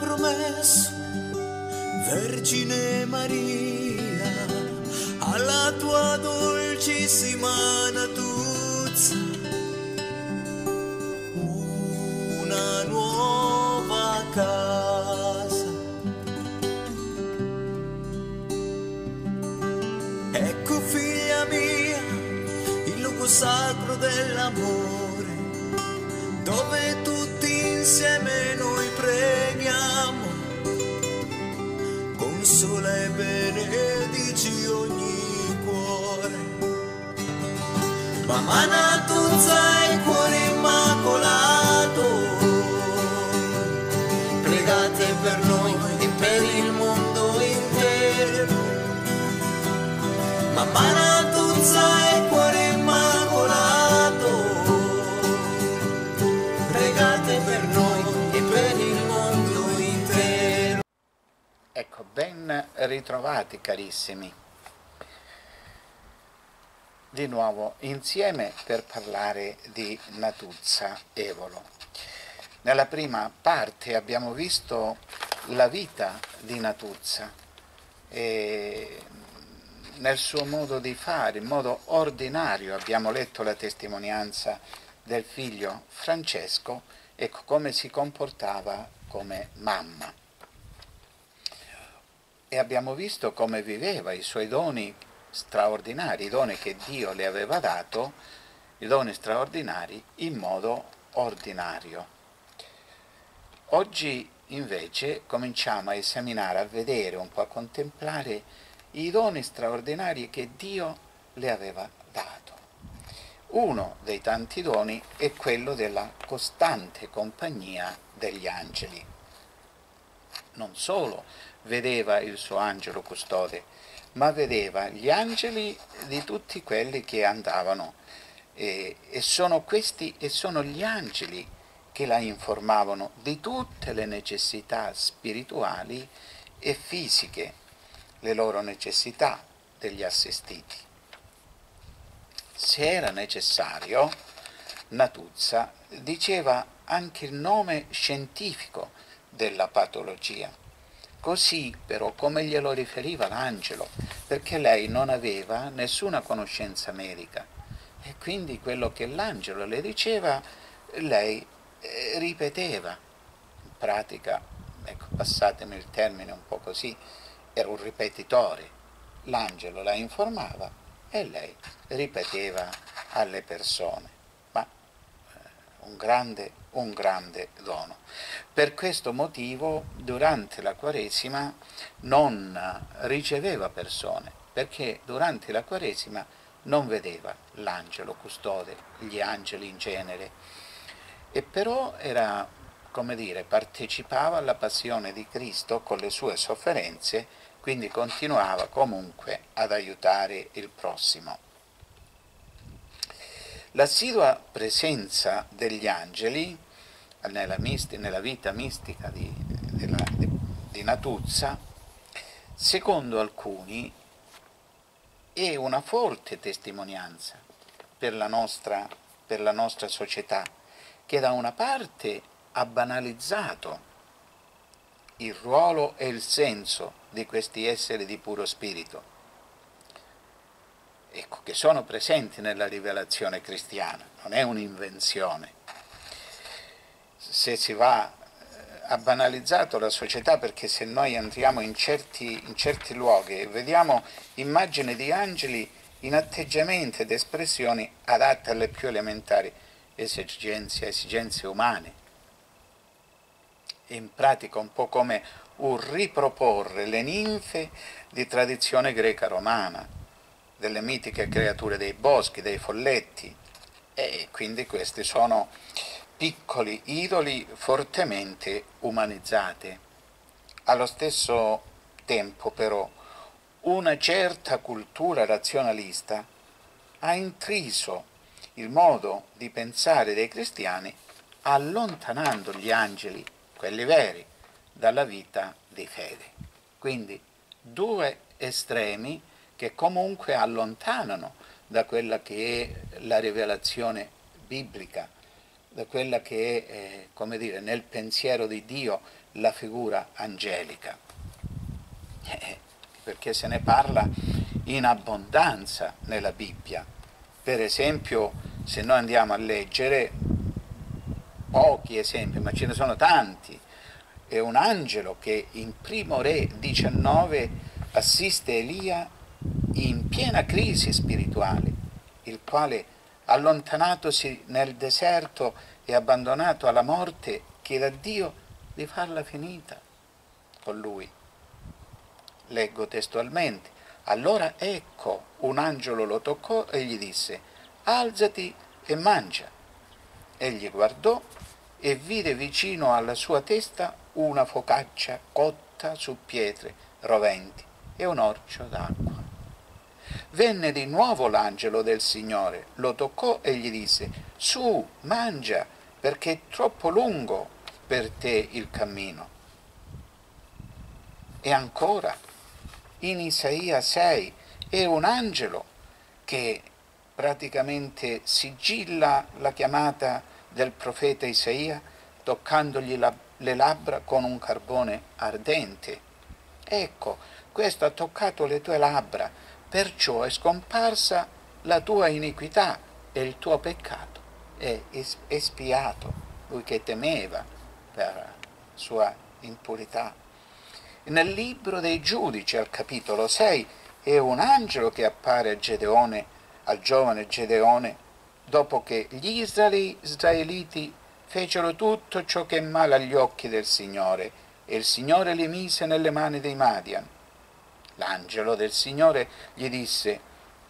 promesso, Vergine Maria, alla tua dolcissima natuzza, una nuova casa. Ecco figlia mia, il luogo sacro dell'amore, dove tutti insieme benedici ogni cuore. Mamma Natuzza e cuore immacolato, pregate per noi e per il mondo intero. Mamma Natuzza ritrovati carissimi. Di nuovo insieme per parlare di Natuzza Evolo. Nella prima parte abbiamo visto la vita di Natuzza e nel suo modo di fare, in modo ordinario, abbiamo letto la testimonianza del figlio Francesco, ecco come si comportava come mamma e abbiamo visto come viveva i suoi doni straordinari, i doni che Dio le aveva dato, i doni straordinari in modo ordinario. Oggi invece cominciamo a esaminare, a vedere, un po' a contemplare i doni straordinari che Dio le aveva dato. Uno dei tanti doni è quello della costante compagnia degli angeli. Non solo vedeva il suo angelo custode, ma vedeva gli angeli di tutti quelli che andavano. E, e sono questi e sono gli angeli che la informavano di tutte le necessità spirituali e fisiche, le loro necessità degli assistiti. Se era necessario, Natuzza diceva anche il nome scientifico della patologia così però come glielo riferiva l'angelo, perché lei non aveva nessuna conoscenza medica. E quindi quello che l'angelo le diceva lei eh, ripeteva, in pratica, ecco, passatemi il termine un po' così, era un ripetitore, l'angelo la informava e lei ripeteva alle persone, un grande, un grande dono. Per questo motivo durante la Quaresima non riceveva persone, perché durante la Quaresima non vedeva l'angelo custode, gli angeli in genere, e però era, come dire, partecipava alla passione di Cristo con le sue sofferenze, quindi continuava comunque ad aiutare il prossimo. L'assidua presenza degli angeli nella, misti, nella vita mistica di, della, di Natuzza, secondo alcuni è una forte testimonianza per la nostra, per la nostra società, che da una parte ha banalizzato il ruolo e il senso di questi esseri di puro spirito, ecco, che sono presenti nella rivelazione cristiana, non è un'invenzione se si va ha banalizzato la società perché se noi andiamo in certi, in certi luoghi e vediamo immagini di angeli in atteggiamenti ed espressioni adatte alle più elementari esigenze, esigenze umane. In pratica un po' come un riproporre le ninfe di tradizione greca-romana, delle mitiche creature dei boschi, dei folletti, e quindi questi sono piccoli idoli fortemente umanizzati. Allo stesso tempo però una certa cultura razionalista ha intriso il modo di pensare dei cristiani allontanando gli angeli, quelli veri, dalla vita di fede. Quindi due estremi che comunque allontanano da quella che è la rivelazione biblica da quella che è, eh, come dire, nel pensiero di Dio la figura angelica, eh, perché se ne parla in abbondanza nella Bibbia. Per esempio, se noi andiamo a leggere pochi esempi, ma ce ne sono tanti, è un angelo che in primo re 19 assiste Elia in piena crisi spirituale, il quale allontanatosi nel deserto e abbandonato alla morte chiede a Dio di farla finita con lui. Leggo testualmente. Allora ecco un angelo lo toccò e gli disse, alzati e mangia. Egli guardò e vide vicino alla sua testa una focaccia cotta su pietre roventi e un orcio d'acqua. Venne di nuovo l'angelo del Signore, lo toccò e gli disse, su, mangia, perché è troppo lungo per te il cammino. E ancora, in Isaia 6, è un angelo che praticamente sigilla la chiamata del profeta Isaia toccandogli la, le labbra con un carbone ardente. Ecco, questo ha toccato le tue labbra, perciò è scomparsa la tua iniquità e il tuo peccato è espiato, lui che temeva per la sua impurità. Nel libro dei giudici, al capitolo 6, è un angelo che appare a Gedeone al giovane Gedeone dopo che gli israeliti fecero tutto ciò che è male agli occhi del Signore e il Signore li mise nelle mani dei Madian. L'angelo del Signore gli disse,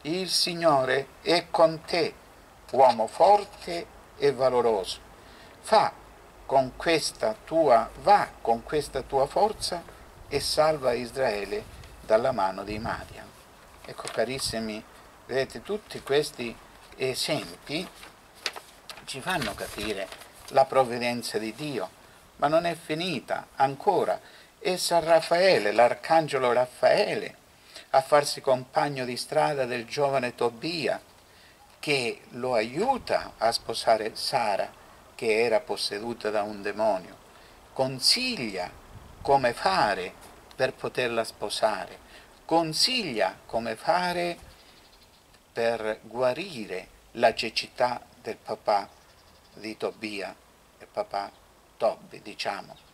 il Signore è con te, uomo forte e valoroso. Fa con questa tua, va con questa tua forza e salva Israele dalla mano dei Madian. Ecco carissimi, Vedete, tutti questi esempi ci fanno capire la provvidenza di Dio, ma non è finita ancora. È San Raffaele, l'arcangelo Raffaele, a farsi compagno di strada del giovane Tobia, che lo aiuta a sposare Sara, che era posseduta da un demonio. Consiglia come fare per poterla sposare, consiglia come fare per guarire la cecità del papà di Tobia, il papà Tobbi, diciamo.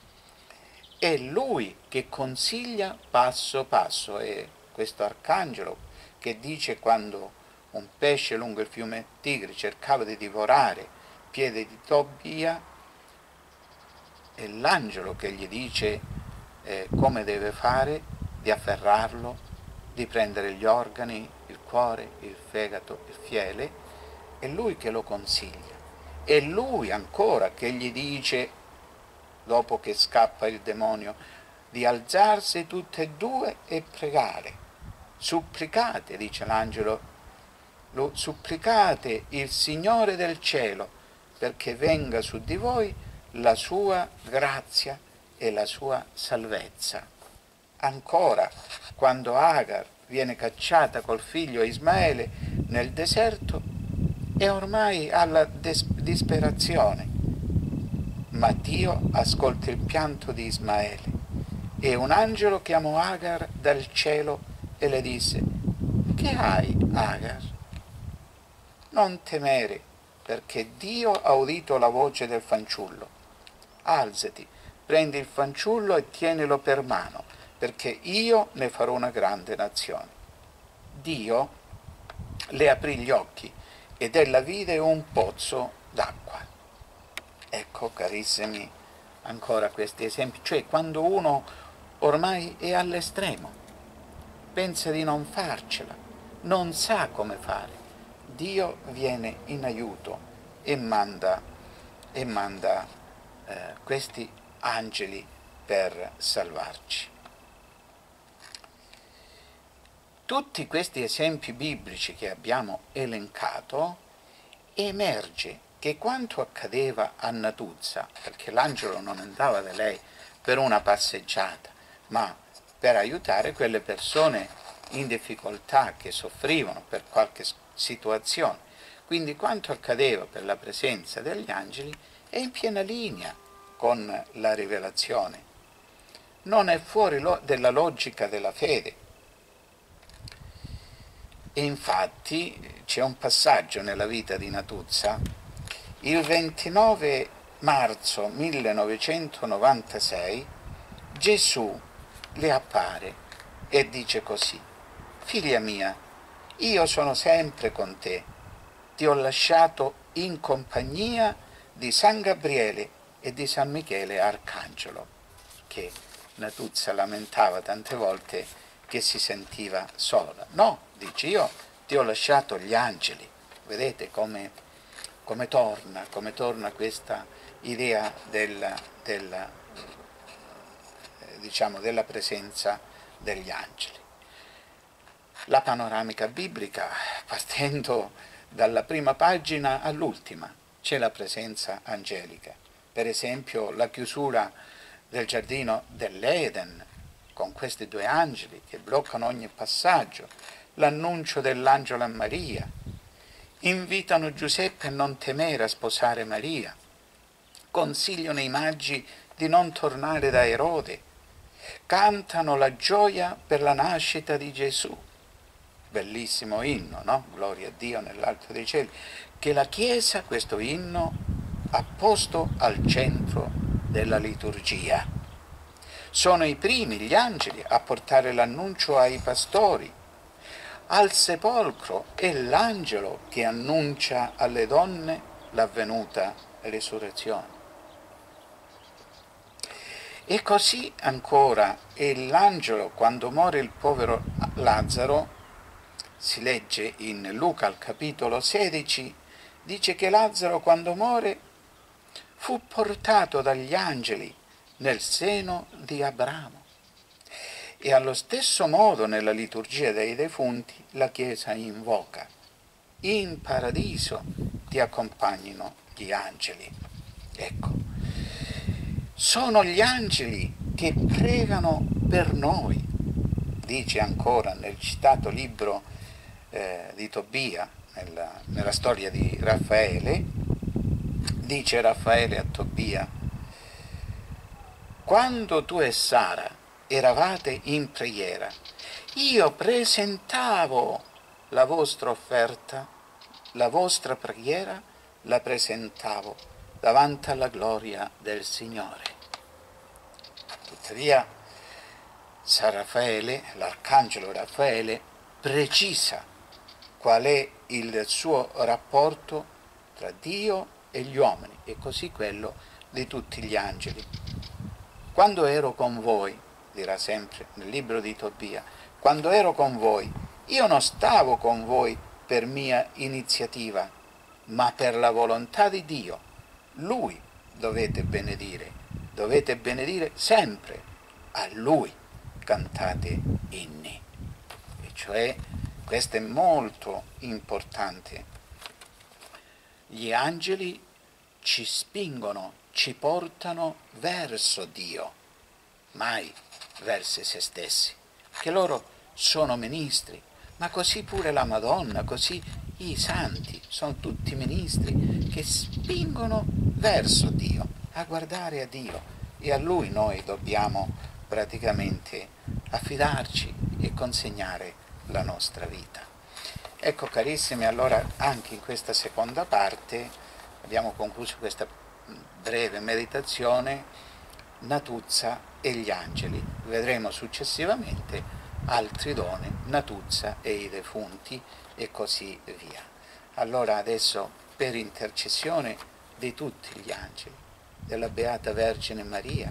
È lui che consiglia passo passo, è questo arcangelo che dice quando un pesce lungo il fiume Tigri cercava di divorare piede di Tobia, è l'angelo che gli dice eh, come deve fare, di afferrarlo, di prendere gli organi, cuore, il fegato, il fiele, è lui che lo consiglia. È lui ancora che gli dice, dopo che scappa il demonio, di alzarsi tutte e due e pregare. Supplicate, dice l'angelo, lo supplicate il Signore del cielo perché venga su di voi la sua grazia e la sua salvezza. Ancora, quando Agar viene cacciata col figlio Ismaele nel deserto, è ormai alla disperazione. Ma Dio ascolta il pianto di Ismaele e un angelo chiamò Agar dal cielo e le disse, che hai Agar? Non temere, perché Dio ha udito la voce del fanciullo. Alzati, prendi il fanciullo e tienilo per mano perché io ne farò una grande nazione. Dio le aprì gli occhi ed ella vide un pozzo d'acqua. Ecco, carissimi, ancora questi esempi, cioè quando uno ormai è all'estremo, pensa di non farcela, non sa come fare, Dio viene in aiuto e manda, e manda eh, questi angeli per salvarci. tutti questi esempi biblici che abbiamo elencato, emerge che quanto accadeva a Natuzza, perché l'angelo non andava da lei per una passeggiata, ma per aiutare quelle persone in difficoltà che soffrivano per qualche situazione. Quindi quanto accadeva per la presenza degli angeli è in piena linea con la rivelazione non è fuori lo- della logica della fede. E infatti c'è un passaggio nella vita di Natuzza. Il 29 marzo 1996 Gesù le appare e dice così, figlia mia, io sono sempre con te, ti ho lasciato in compagnia di San Gabriele e di San Michele Arcangelo, che Natuzza lamentava tante volte che si sentiva sola. No, dice io ti ho lasciato gli angeli. Vedete come, come torna, come torna questa idea della, della, eh, diciamo, della presenza degli angeli. La panoramica biblica, partendo dalla prima pagina all'ultima, c'è la presenza angelica. Per esempio la chiusura del giardino dell'Eden con questi due angeli che bloccano ogni passaggio, l'annuncio dell'angelo a Maria, invitano Giuseppe a non temere a sposare Maria, consigliano ai magi di non tornare da Erode, cantano la gioia per la nascita di Gesù. Bellissimo inno, no? Gloria a Dio nell'alto dei cieli, che la Chiesa, questo inno, ha posto al centro della liturgia. Sono i primi, gli angeli, a portare l'annuncio ai pastori. Al sepolcro è l'angelo che annuncia alle donne l'avvenuta resurrezione. E così ancora è l'angelo quando muore il povero Lazzaro, si legge in Luca al capitolo 16, dice che Lazzaro quando muore fu portato dagli angeli nel seno di Abramo. E allo stesso modo nella liturgia dei defunti la Chiesa invoca, in paradiso ti accompagnino gli angeli. Ecco, sono gli angeli che pregano per noi, dice ancora nel citato libro eh, di Tobia, nella, nella storia di Raffaele, dice Raffaele a Tobia, quando tu e Sara eravate in preghiera, io presentavo la vostra offerta, la vostra preghiera, la presentavo davanti alla gloria del Signore. Tuttavia, San Raffaele, l'arcangelo Raffaele, precisa qual è il suo rapporto tra Dio e gli uomini e così quello di tutti gli angeli. Quando ero con voi, dirà sempre nel libro di Tobia, quando ero con voi, io non stavo con voi per mia iniziativa, ma per la volontà di Dio. Lui dovete benedire dovete benedire sempre, a Lui cantate inni. E cioè, questo è molto importante. Gli angeli ci spingono, ci portano verso Dio, mai verso se stessi, che loro sono ministri, ma così pure la Madonna, così i santi, sono tutti ministri che spingono verso Dio a guardare a Dio e a Lui noi dobbiamo praticamente affidarci e consegnare la nostra vita. Ecco carissimi, allora anche in questa seconda parte abbiamo concluso questa breve meditazione Natuzza e gli angeli. Vedremo successivamente altri doni, Natuzza e i defunti e così via. Allora adesso per intercessione di tutti gli angeli della Beata Vergine Maria,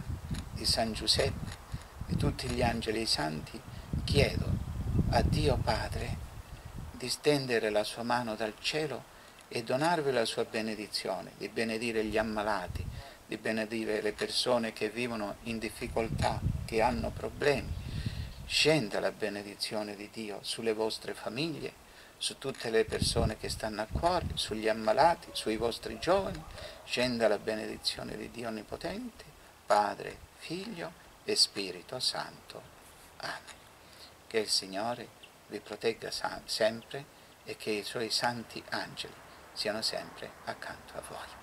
di San Giuseppe, di tutti gli angeli santi, chiedo a Dio Padre di stendere la sua mano dal cielo e donarvi la sua benedizione, di benedire gli ammalati, di benedire le persone che vivono in difficoltà, che hanno problemi. Scenda la benedizione di Dio sulle vostre famiglie, su tutte le persone che stanno a cuore, sugli ammalati, sui vostri giovani, scenda la benedizione di Dio Onnipotente, Padre, Figlio e Spirito Santo. Amen. Che il Signore vi protegga sempre e che i suoi santi angeli siano sempre accanto a voi.